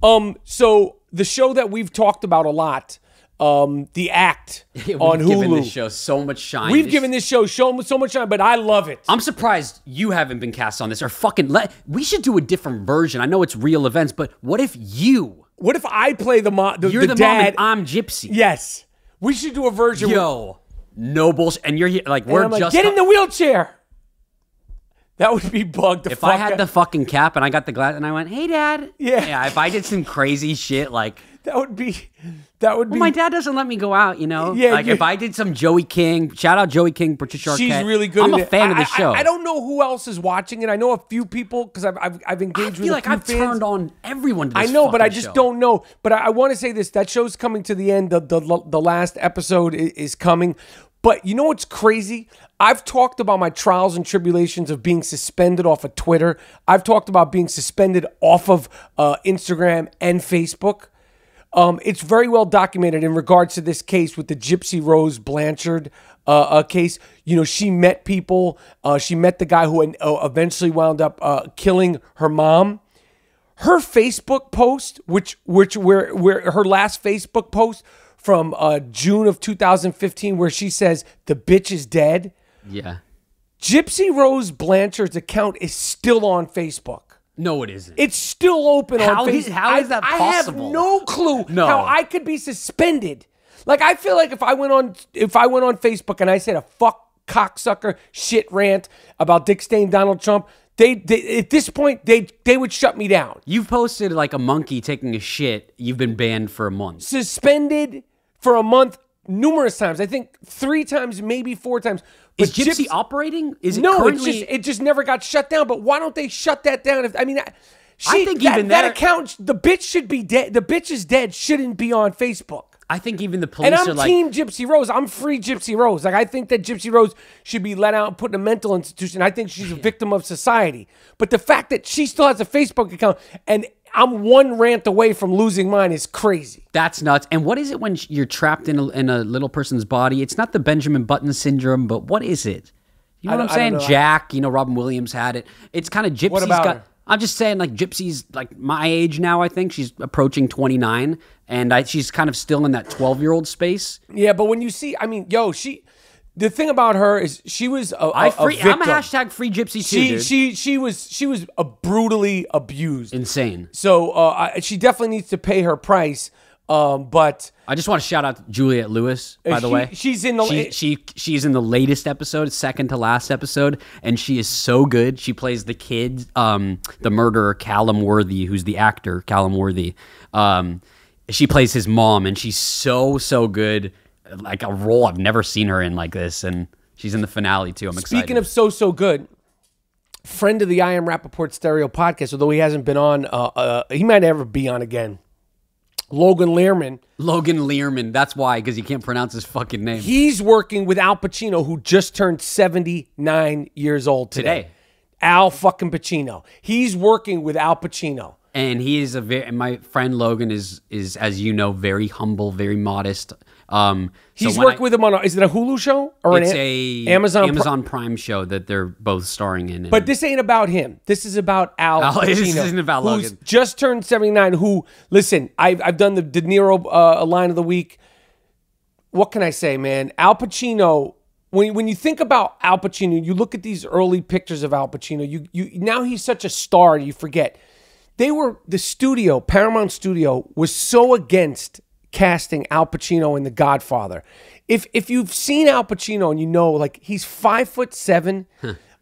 Um, so the show that we've talked about a lot, um, the act We've on given Hulu. this show so much shine. We've This- given this show so, so much time, but I love it. I'm surprised you haven't been cast on this or fucking let. We should do a different version. I know it's real events, but what if you? What if I play the mom? The, You're the, the, dad. I'm Gypsy. yes, we should do a version. Yo, no bullshit. And you're here like and we're like, just. get in the wheelchair. That would be bugged. If I had out- the fucking cap and I got the glass and I went, "Hey, dad." Yeah. Yeah. If I did some crazy shit like, that would be, that would be. well, my dad doesn't let me go out, you know. Yeah, Like you- if I did some Joey King, shout out Joey King, Patricia Arquette. She's really good. I'm a it. fan of the show. I, I don't know who else is watching it. I know a few people because I've, I've I've I engaged with feel a like few I've fans. turned on everyone. To I know, but I just show. don't know. But I, I want to say this: that show's coming to the end. The the, the last episode is, is coming. But you know what's crazy? I've talked about my trials and tribulations of being suspended off of Twitter. I've talked about being suspended off of uh, Instagram and Facebook. Um, it's very well documented in regards to this case with the Gypsy Rose Blanchard uh, uh, case. You know, she met people. Uh, she met the guy who uh, eventually wound up uh, killing her mom her Facebook post, which which where where her last Facebook post from uh, June of 2015, where she says the bitch is dead. Yeah. Gypsy Rose Blanchard's account is still on Facebook. No, it isn't. It's still open How on is- Facebook. how is that I, I have no clue No. how I could be suspended. Like I feel like if I went on if I went on Facebook and I said a fuck cocksucker shit rant about Dick Stain Donald Trump, they, they at this point they they would shut me down. You've posted like a monkey taking a shit. You've been banned for a month. suspended for a month numerous times. I think three times, maybe four times. Is Gypsy Gypsy- operating? Is it no, currently? just it just never got shut down. But why don't they shut that down? If I mean, I, she, I think that, even that there- account, the bitch should be dead. The bitch is dead. Shouldn't be on Facebook. I think even the police And I'm like, Team Gypsy Rose. I'm free Gypsy Rose. Like I think that Gypsy Rose should be let out and put in a mental institution. I think she's a victim of society. But the fact that she still has a Facebook account and I'm one rant away from losing mine is crazy. that's nuts. And what is it when you're trapped in a, in a little person's body? It's not the Benjamin Button syndrome, but what is it? You know what I'm saying? Jack, you know, Robin Williams had it. It's kind of Gypsy's about got. her? I'm just saying, like Gypsy's like my age now. I think she's approaching 29, and I, she's kind of still in that 12 year old space. Yeah, but when you see, I mean, yo, she. The thing about her is she was a, a, I free. a victim. I'm a hashtag free Gypsy too, She dude. she she was she was a brutally abused. Insane. So uh, I, she definitely needs to pay her price. Um, but I just want to shout out Juliette Lewis, by the she- way. she's in the- she, she she's in the latest episode, second to last episode, and she is so good. She plays the kid, um, the murderer Callum Worthy, who's the actor Callum Worthy. Um, she plays his mom, and she's so so good. Like a role I've never seen her in like this, and she's in the finale too. I'm excited. speaking of so so good, friend of the I Am Rapaport Stereo podcast, although he hasn't been on, uh, uh, he might never be on again. Logan Lerman, Logan Lerman, that's why because you can't pronounce his fucking name. he's working with Al Pacino, who just turned 79 years old today. Today. Al fucking Pacino. He's working with Al Pacino. and he is a very my friend Logan is is as you know very humble, very modest. Um, He's when worked I- with him on. A, is it a Hulu show or It's an a Amazon? Amazon Prime show that they're both starring in. but this ain't about him. This is about Al. Al- Pacino, this isn't about who's Logan. just turned seventy nine. Who listen? I've I've done the De Niro uh, line of the week. What can I say, man? Al Pacino when when you think about Al Pacino, you look at these early pictures of Al Pacino. You you now he's such a star, you forget. They were the studio, Paramount Studio, was so against casting Al Pacino in The Godfather. If if you've seen Al Pacino and you know, like he's five foot seven.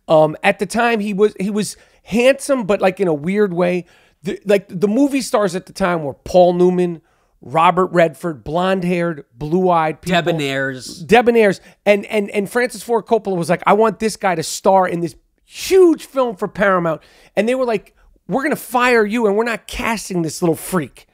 Um, at the time he was he was handsome, but like in a weird way. The, like the movie stars at the time were Paul Newman, Robert Redford, blonde haired, blue eyed people Debonaires. debonaires and and and Francis Ford Coppola was like, I want this guy to star in this huge film for Paramount, and they were like, we're gonna fire you, and we're not casting this little freak.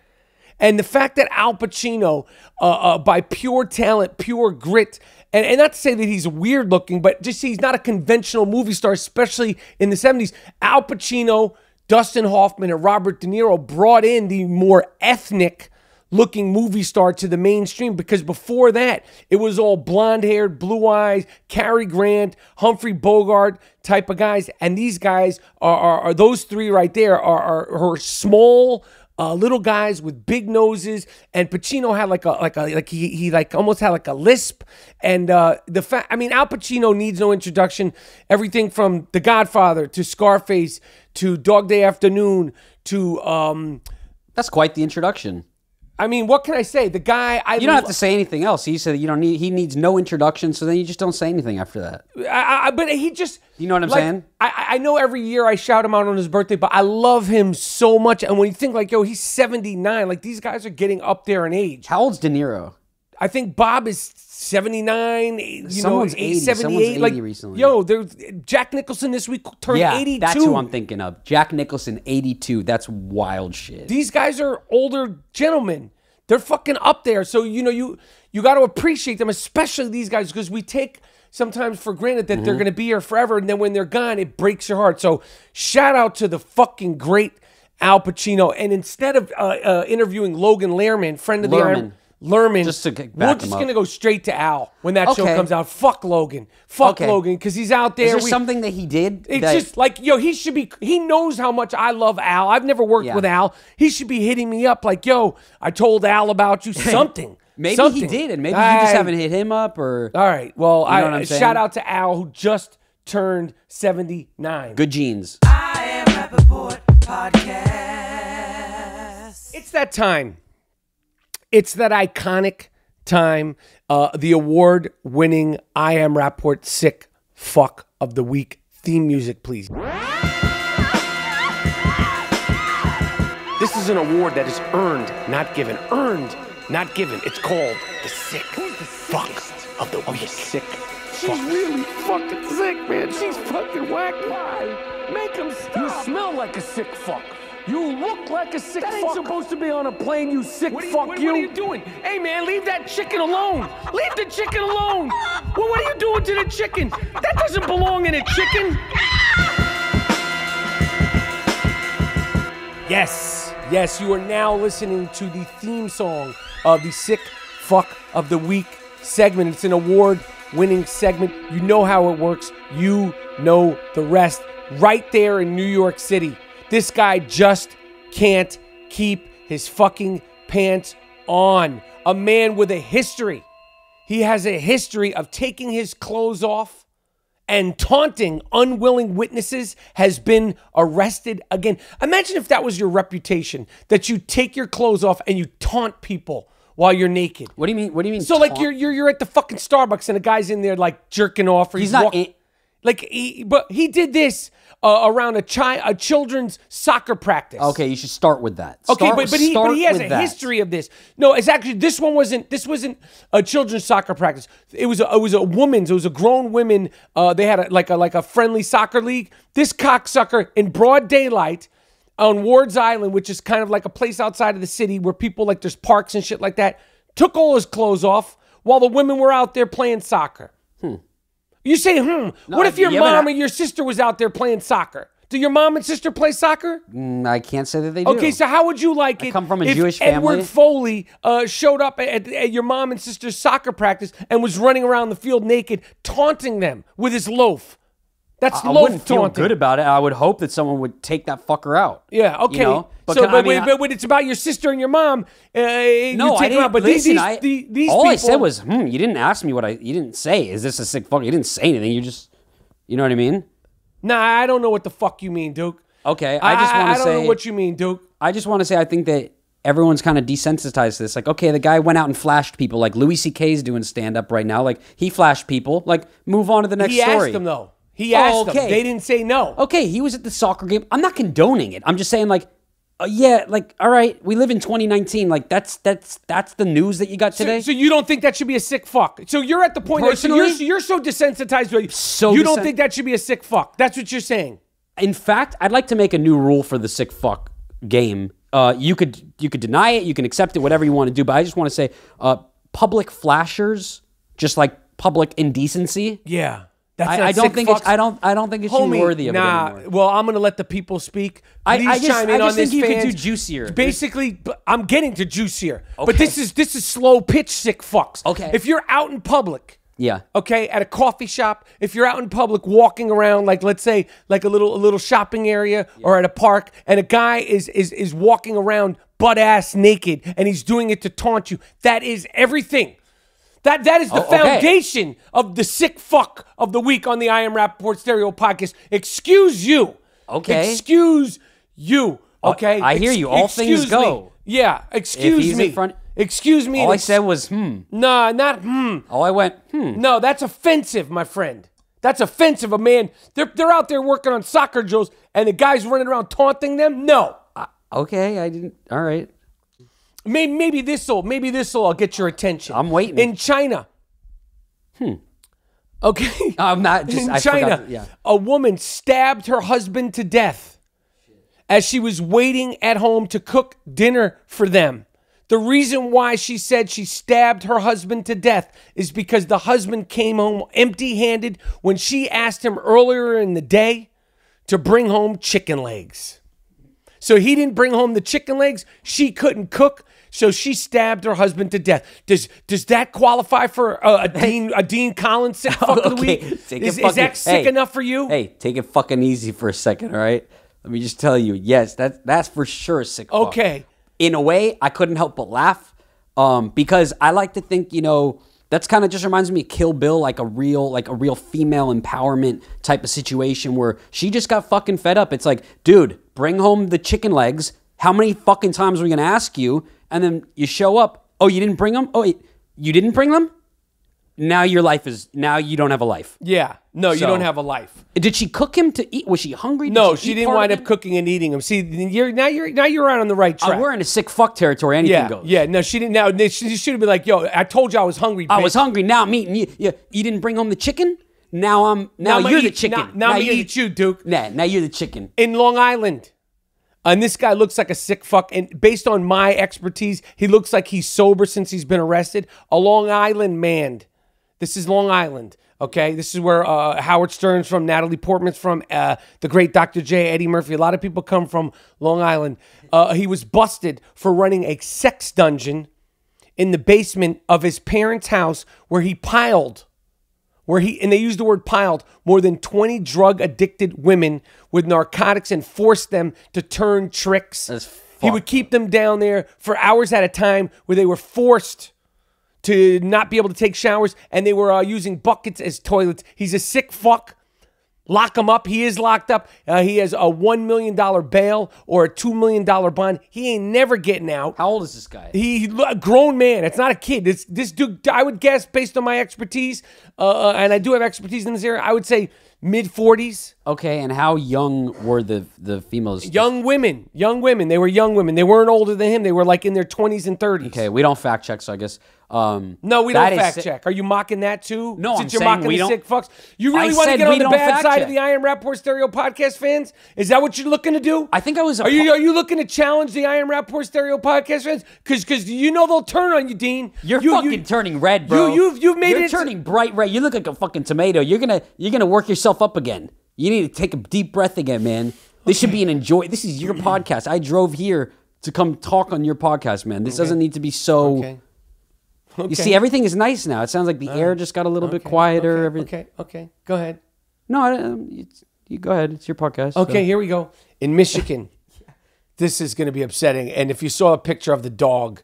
And the fact that Al Pacino, uh, uh, by pure talent, pure grit, and, and not to say that he's weird looking, but just he's not a conventional movie star, especially in the 70s. Al Pacino, Dustin Hoffman, and Robert De Niro brought in the more ethnic looking movie star to the mainstream because before that it was all blonde haired blue eyes Cary Grant Humphrey Bogart type of guys and these guys are, are, are those three right there are, are, are small uh, little guys with big noses and Pacino had like a like a like he, he like almost had like a lisp and uh, the fact I mean Al Pacino needs no introduction everything from The Godfather to Scarface to Dog Day Afternoon to um, That's quite the introduction. I mean, what can I say? The guy, I You don't have to say anything else. He said you don't need. He needs no introduction, so then you just don't say anything after that. I, I, but he just. You know what I'm like, saying? I, I know every year I shout him out on his birthday, but I love him so much. And when you think like, yo, he's 79, like these guys are getting up there in age. How old's De Niro? I think Bob is 79, you Someone's know, 80, 78. someone's like, recently. Yo, there's Jack Nicholson this week turned yeah, 82. that's who I'm thinking of. Jack Nicholson, 82. That's wild shit. These guys are older gentlemen. They're fucking up there. So you know you you got to appreciate them, especially these guys, because we take sometimes for granted that Mm-hmm. they're going to be here forever, and then when they're gone, it breaks your heart. So shout out to the fucking great Al Pacino. And instead of uh, uh, interviewing Logan Lerman, friend of the Lerman. Iron. Lerman, Just to get- we're just gonna go straight to Al when that show comes out. Fuck Logan, fuck Okay. Logan, because he's out there. Is there We- something that he did? it's that- just like yo, he should be. He knows how much I love Al. I've never worked Yeah. with Al. He should be hitting me up like, yo, I told Al about you. Something. maybe Something. he did, and maybe you just haven't hit him up, or All right. Well, You know I what I'm shout out to Al who just turned seventy nine. good genes. I am Rapaport Podcast. It's that time. It's that iconic time. Uh, the award winning I Am Rapport Sick Fuck of the Week theme music, please. This is an award that is earned, not given. Earned, not given. It's called the Sick Fuck of the Week. sick She's really fucking sick, man. She's fucking whack. Why? Make him stop. You smell like a sick fuck. You look like a sick that fuck. That ain't supposed to be on a plane, you sick What you- fuck what- you. what are you doing? Hey, man, leave that chicken alone. Leave the chicken alone. Well, what are you doing to the chicken? That doesn't belong in a chicken. Yes, yes, you are now listening to the theme song of the Sick Fuck of the Week segment. It's an award winning segment. You know how it works, you know the rest. Right there in New York City, this guy just can't keep his fucking pants on. A man with a history. He has a history of taking his clothes off and taunting unwilling witnesses has been arrested again. Imagine if that was your reputation that you take your clothes off and you taunt people while you're naked. What do you mean? What do you mean? So like you're you're you're at the fucking Starbucks and a guy's in there like jerking off or he's, He's not walking- in- like he but he did this uh, around a child a children's soccer practice. Okay, you should start with that. Okay, but but he but he has a that. history of this. No, it's actually this one wasn't this wasn't a children's soccer practice. It was a, it was a woman's. It was a grown women. Uh, they had a, like a like a friendly soccer league. This cocksucker in broad daylight on Ward's Island, which is kind of like a place outside of the city where people like there's parks and shit like that, took all his clothes off while the women were out there playing soccer. You say, hmm. what if your yeah, mom I- and your sister was out there playing soccer? Do your mom and sister play soccer? Mm, I can't say that they do. Okay, so how would you like it? come from a if Jewish Edward. Foley uh, showed up at, at your mom and sister's soccer practice and was running around the field naked, taunting them with his loaf. That's I low wouldn't feel taunting. good about it. I would hope that someone would take that fucker out. Yeah, okay. You know? But so, can- but, I mean, when, but when it's about your sister and your mom, uh, no, you take I them out. But listen, these, I, these, these all people, I said was, "Hmm." You didn't ask me what I. You didn't say, "Is this a sick fuck?" You didn't say anything. You just, you know what I mean? Nah, I don't know what the fuck you mean, Duke. Okay, I just want to don't say know what you mean, Duke. I just want to say I think that everyone's kind of desensitized to this. Like, okay, the guy went out and flashed people. Like Louis C.K. is doing stand up right now. Like he flashed people. Like move on to the next He story. asked them though. He asked Oh, them. okay. They didn't say no. Okay, he was at the soccer game. I'm not condoning it. I'm just saying like. Uh, yeah, like all right, we live in 2019. Like that's that's that's the news that you got today. so you don't think that should be a sick fuck? So you're at the point that so you're, Personally? you're so desensitized. to it, So you don't think that should be a sick fuck? That's what you're saying. In fact, I'd like to make a new rule for the sick fuck game. Uh, you could you could deny it, you can accept it, whatever you want to do. But I just want to say, uh, public flashers, just like public indecency. Yeah. That's I, I don't think fucks. it's, I don't I don't think it should be worthy of nah. it anymore. Well, I'm gonna let the people speak. I- Please I just- chime I in just on think this. you fans. do juicier. Basically, I'm getting to juicier. But this is this is slow pitch sick fucks. Okay. If you're out in public, Yeah. okay, at a coffee shop, if you're out in public walking around, like let's say like a little a little shopping area or at a park, and a guy is is is walking around butt ass naked and he's doing it to taunt you, that is everything. That that is the Oh, okay. foundation of the sick fuck of the week on the I Am Rapport Stereo podcast. Excuse you. Okay. Excuse you. Okay. I hear you. All things excuse me. go. Yeah. Excuse he's me. in front- Excuse me. All I ex- said was hmm. Nah, not hmm. All I went hmm. No, that's offensive, my friend. That's offensive. A man, they're, they're out there working on soccer drills and the guy's running around taunting them. No. Okay, I didn't. All right. Maybe, maybe this'll maybe this'll get your attention. I'm waiting. In China. Hmm. Okay. I'm not just. in I China, to- yeah. a woman stabbed her husband to death as she was waiting at home to cook dinner for them. The reason why she said she stabbed her husband to death is because the husband came home empty handed when she asked him earlier in the day to bring home chicken legs. So he didn't bring home the chicken legs. She couldn't cook. So she stabbed her husband to death. Does does that qualify for a, a Dean a Dean Collins sick fuck of the week? Is, it is fucking- that sick hey, enough for you? Hey, take it fucking easy for a second, all right? Let me just tell you, yes, that's that's for sure a sick. fuck. Okay. In a way, I couldn't help but laugh, um, because I like to think, you know, that's kind of just reminds me of Kill Bill, like a real, like a real female empowerment type of situation where she just got fucking fed up. It's like, dude, bring home the chicken legs. How many fucking times are we gonna ask you? And then you show up. Oh, you didn't bring them. Oh, wait, you didn't bring them. Now your life is now you don't have a life. Yeah. No, you So- don't have a life. Did she cook him to eat? Was she hungry? Did No, eat she didn't part wind of up it? cooking and eating them. See, you're now you're now you're out on the right Uh, track. we're in a sick fuck territory. Anything yeah, goes. yeah. No, she didn't. Now she should have been like, "Yo, I told you I was hungry." I bitch. was hungry. Now I'm eating. You, you, you didn't bring home the chicken. Now I'm. Now, I'ma you're the eat- chicken. Now, now, you're the- eat you, Duke. Nah, now you're the chicken. in Long Island. And this guy looks like a sick fuck. And based on my expertise, he looks like he's sober since he's been arrested. A Long Island man. This is Long Island. Okay, this is where uh, Howard Stern's from, Natalie Portman's from, uh, the great Dr. J. Eddie Murphy. A lot of people come from Long Island. Uh, he was busted for running a sex dungeon in the basement of his parents' house where he piled where he and they used the word piled more than 20 drug addicted women with narcotics and forced them to turn tricks. He would keep them down there for hours at a time where they were forced to not be able to take showers and they were uh, using buckets as toilets. He's a sick fuck. Lock him up. He is locked up. Uh, he has a $1 million bail or a $2 million bond. He ain't never getting out. How old is this guy? He a grown man. It's not a kid. This this dude. I would guess based on my expertise, uh, uh, and I do have expertise in this area. I would say mid forties. Okay, and how young were the the females? Young women. Young women. They were young women. They weren't older than him. They were like in their twenties and thirties. Okay, we don't fact check, so I guess. Um, No, we don't fact check. Are you mocking that too? No, Since I'm you're saying mocking we the don't- sick fucks. You I really want to get on the bad side check. of the I Am Rapport Stereo podcast fans? Is that what you're looking to do? I think I was. Are you are you looking to challenge the I Am Rapport Stereo podcast fans? Because because you know they'll turn on you, Dean. You're You- fucking you- turning red, bro. You you've you've made it. You're it turning bright red. You look like a fucking tomato. You're gonna you're gonna work yourself up again. You need to take a deep breath again, man. This should be an enjoy. This is your podcast. I drove here to come talk on your podcast, man. This doesn't need to be so. Okay. You see, everything is nice now. It sounds like the air just got a little bit quieter. Okay, okay, okay. Go ahead. No, I, um, you go ahead. It's your podcast. so- Okay, here we go. In Michigan, this is going to be upsetting. And if you saw a picture of the dog,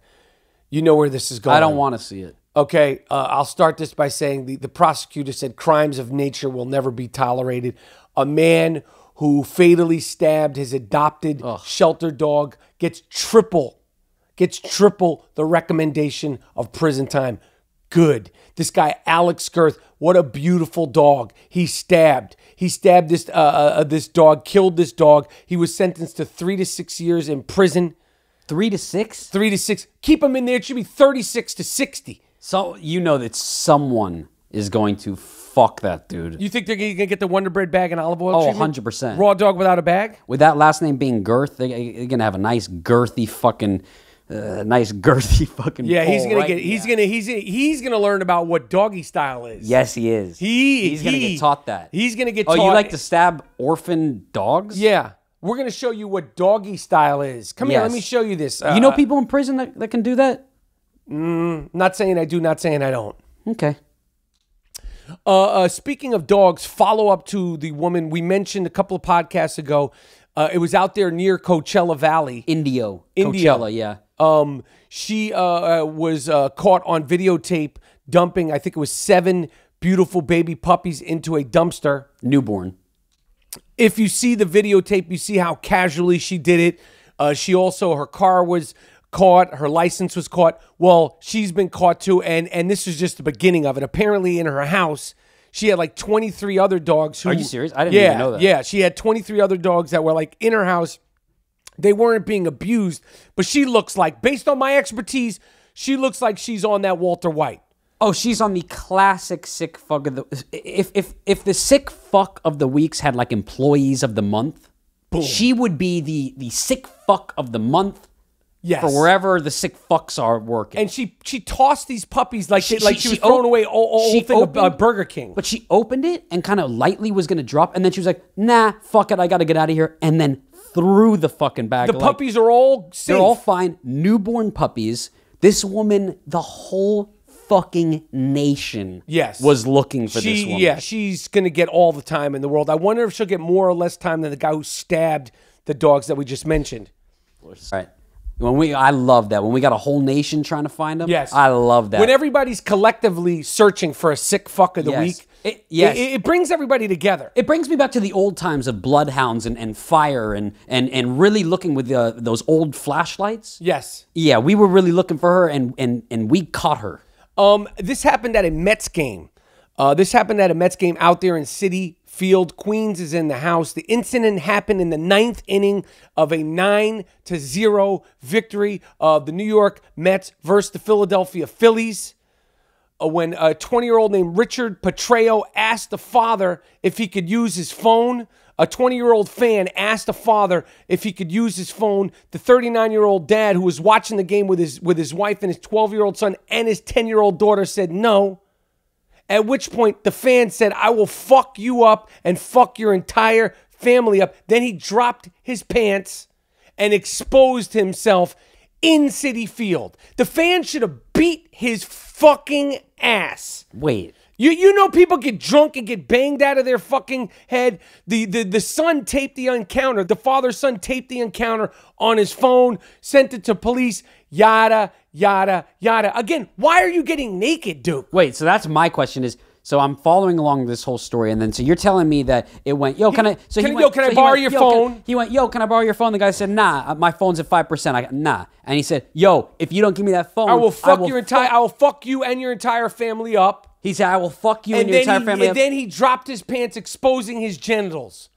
you know where this is going. I don't want to see it. Okay, uh, I'll start this by saying the, the prosecutor said crimes of nature will never be tolerated. A man who fatally stabbed his adopted shelter dog gets triple, gets triple the recommendation of prison time. Good. This guy, Alex Girth, what a beautiful dog. He stabbed. He stabbed this uh, uh, this dog, killed this dog. He was sentenced to three to six years in prison. Three to six. Three to six. Keep him in there. It should be 36 to 60. So you know that someone is going to fuck that dude. You think they're going to get the Wonder Bread bag and olive oil? Oh, treatment? 100%. Raw dog without a bag? With that last name being Girth, they, they're gonna have a nice girthy fucking, uh, nice girthy fucking. Yeah, he's gonna right? get. He's Yeah. gonna. He's he's gonna learn about what doggy style is. Yes, he is. he he's gonna get taught that. He's gonna get. Oh, taught. you like to stab orphan dogs? Yeah, we're gonna show you what doggy style is. Come here, let me show you this. You know Uh, people in prison that, that can do that? Not saying I do. Not saying I don't. Okay. Uh, uh, speaking of dogs, follow up to the woman we mentioned a couple of podcasts ago. Uh, it was out there near Coachella Valley. Indio. Indio. Coachella, yeah. Um, she uh, uh, was uh, caught on videotape dumping, I think it was seven beautiful baby puppies into a dumpster. Newborn. If you see the videotape, you see how casually she did it. Uh, she also, her car was caught, her license was caught. Well, she's been caught too, and and this is just the beginning of it. Apparently, in her house, she had like 23 other dogs. Who, Are you serious? I didn't yeah, even know that. Yeah, she had 23 other dogs that were like in her house they weren't being abused, but she looks like, based on my expertise, she looks like she's on that Walter White. Oh, she's on the classic sick fuck of the. If if if the sick fuck of the weeks had like employees of the month, Boom. she would be the the sick fuck of the month Yes. for wherever the sick fucks are working. And she she tossed these puppies like she, She- like she- she, was throwing away all, all she thing of uh, opened- Burger King. But she opened it and kind of lightly was gonna drop, and then she was like, "Nah, fuck it, I gotta get out of here," and then threw the fucking bag. the like, puppies are all safe. they're all fine, newborn puppies. This woman, the whole fucking nation, Yes. was looking for she, this woman. Yeah, she's gonna get all the time in the world. I wonder if she'll get more or less time than the guy who stabbed the dogs that we just mentioned. All right. When we, I love that. When we got a whole nation trying to find them. Yes, I love that. When everybody's collectively searching for a sick fuck of the Yes. week, It- yes. it, it brings everybody together. it brings me back to the old times of bloodhounds and, and fire and, and, and really looking with the, those old flashlights. yes. Yeah, we were really looking for her and, and, and we caught her. Um, this happened at a Mets game. Uh, this happened at a Mets game out there in Citi Field. Queens is in the house. The incident happened in the ninth inning of a nine to zero victory of the New York Mets versus the Philadelphia Phillies. Uh, when a 20 year old named Richard Petreo asked the father if he could use his phone. A 20 year old fan asked the father if he could use his phone. The 39 year old dad, who was watching the game with his, with his wife and his 12 year old son and his 10 year old daughter, said no. At which point the fan said, I will fuck you up and fuck your entire family up. Then he dropped his pants and exposed himself in Citi Field. The fan should have beat his fucking ass. Wait. You you know people get drunk and get banged out of their fucking head. The the the son taped the encounter. The father's son taped the encounter on his phone, sent it to police. Yada yada yada. Again, why are you getting naked, Duke? Wait, so that's my question is so I'm following along this whole story, and then so you're telling me that it went, yo, can I? So Can he went, yo, can I so borrow went, your "Yo, can-" phone? he went, yo, can I borrow your phone? The guy said, nah, uh, my phone's at five percent. I got nah, and he said, yo, if you don't give me that phone, I will fuck will your entire. I will fuck you and your entire family up. He said, I will fuck you and, and your then entire he, family. and up." then he dropped his pants, exposing his genitals.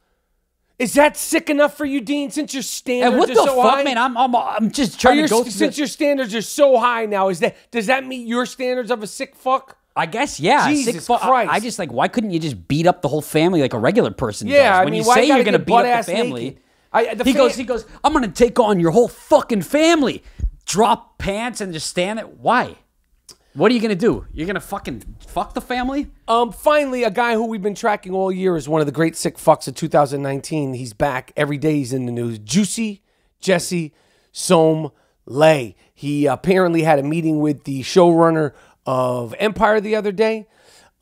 Is that sick enough for you, Dean? Since your standards and what are the so fuck, high? man? I'm, I'm, I'm just trying your, to go since the- your standards are so high now, is that does that meet your standards of a sick fuck? I guess yeah. Jesus sick fu- I- Christ. I just like why couldn't you just beat up the whole family like a regular person Yeah, does? I When mean, you say you you're gonna beat up the family, naked? I- the he fan- goes, he goes, I'm gonna take on your whole fucking family. Drop pants and just stand it. Why? What are you gonna do? You're gonna fucking fuck the family? Um, finally, a guy who we've been tracking all year is one of the great sick fucks of 2019. He's back every day. He's in the news. Juicy Jesse Som Lay. He apparently had a meeting with the showrunner of Empire the other day.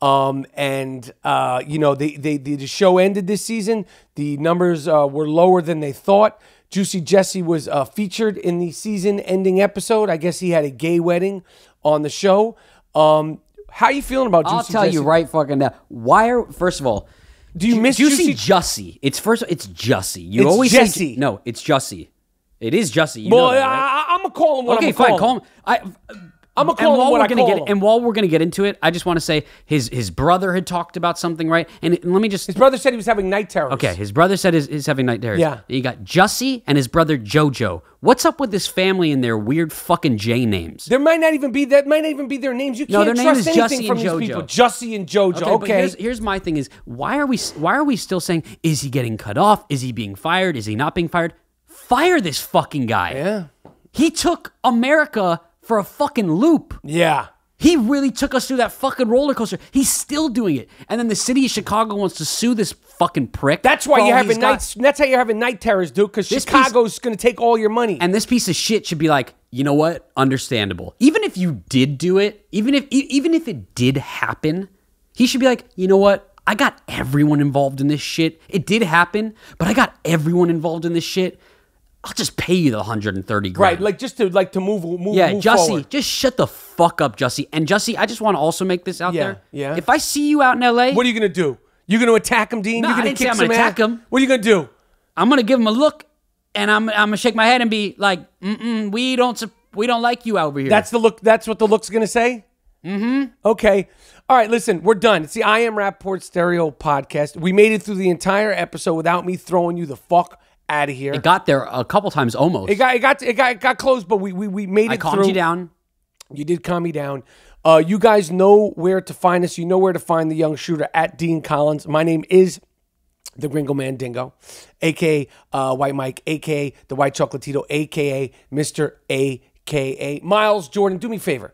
Um, and uh, you know, they, they, the the show ended this season. The numbers uh, were lower than they thought. Juicy Jesse was uh, featured in the season-ending episode. I guess he had a gay wedding on the show. Um, how are you feeling about Juicy I'll tell Jesse? you right fucking now. Why are first of all? Do you Ju- miss Juicy Juicy- Jussie? It's first. It's Jussie. You It's always Jesse. say no. It's Jussie. It is Jussie. You Well, know that, right? I, am gonna call him what okay, I'm fine. call him. Call him. I. I'm gonna and call him while what we're gonna call get him. and while we're gonna get into it, I just want to say his his brother had talked about something, right? And, and let me just His brother said he was having night terrors. Okay, his brother said he's, he's having night terrors. Yeah. You got Jussie and his brother Jojo. What's up with this family and their weird fucking J names? There might not even be that might not even be their names. You No, can't their name trust is anything Jussie from these JoJo. people. Jussie and JoJo. Okay. but here's, here's my thing: is why are we why are we still saying is he getting cut off? Is he being fired? Is he not being fired? Fire this fucking guy. yeah. He took America for a fucking loop. Yeah. He really took us through that fucking roller coaster. He's still doing it. And then the city of Chicago wants to sue this fucking prick. That's why you're having nights. That's how you're having night terrors, dude. Because Chicago's going to take all your money. And this piece of shit should be like, you know what? Understandable. Even if you did do it, even if even if it did happen, he should be like, you know what? I got everyone involved in this shit. It did happen, but I got everyone involved in this shit. I'll just pay you the 130 grand. right, like just to like to move, move, yeah, move Jussie, forward. just shut the fuck up, Jussie. And Jussie, I just want to also make this out Yeah, there. yeah. If I see you out in LA, What are you going to do? You're going to attack him, Dean? No, You're I going didn't to say I'm gonna ass? attack him. What are you going to do? I'm gonna give him a look, and I'm I'm gonna shake my head and be like, Mm-mm, "We don't we don't like you over here." That's the look. That's what the look's going to say. Mm-hmm. Okay. All right. Listen, we're done. It's the I Am Rapport Stereo podcast. We made it through the entire episode without me throwing you the fuck out of here. it got there a couple times almost. It got it got it got it got close, but we we, we made it I calmed through. you down. You did calm me down. Uh, you guys know where to find us. You know where to find the young shooter at Dean Collins. My name is the Gringo Mandingo, aka uh, White Mike, aka the White Chocolatito, aka Mister aka Miles Jordan. Do me a favor.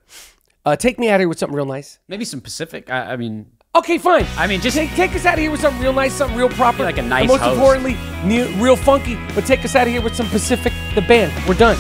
Uh, take me out of here with something real nice. Maybe some Pacific. I, I mean, Okay, fine. I mean, just- take, take us out of here with something real nice, something real proper, Like a nice And most host. importantly, real funky. But take us out of here with some Pacific, the band. We're done.